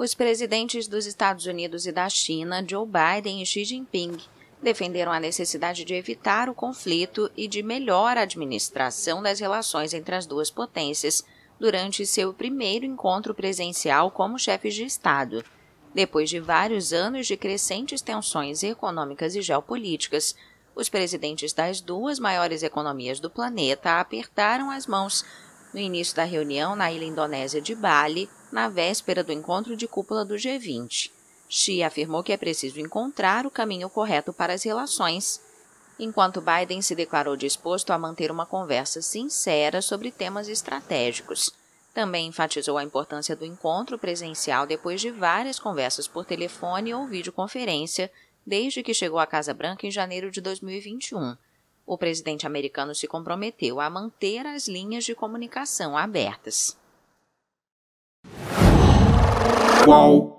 Os presidentes dos Estados Unidos e da China, Joe Biden e Xi Jinping, defenderam a necessidade de evitar o conflito e de melhor administração das relações entre as duas potências durante seu primeiro encontro presencial como chefes de Estado. Depois de vários anos de crescentes tensões econômicas e geopolíticas, os presidentes das duas maiores economias do planeta apertaram as mãos no início da reunião na ilha indonésia de Bali, na véspera do encontro de cúpula do G20. Xi afirmou que é preciso encontrar o caminho correto para as relações, enquanto Biden se declarou disposto a manter uma conversa sincera sobre temas estratégicos. Também enfatizou a importância do encontro presencial depois de várias conversas por telefone ou videoconferência desde que chegou à Casa Branca em janeiro de 2021 o presidente americano se comprometeu a manter as linhas de comunicação abertas. whoa.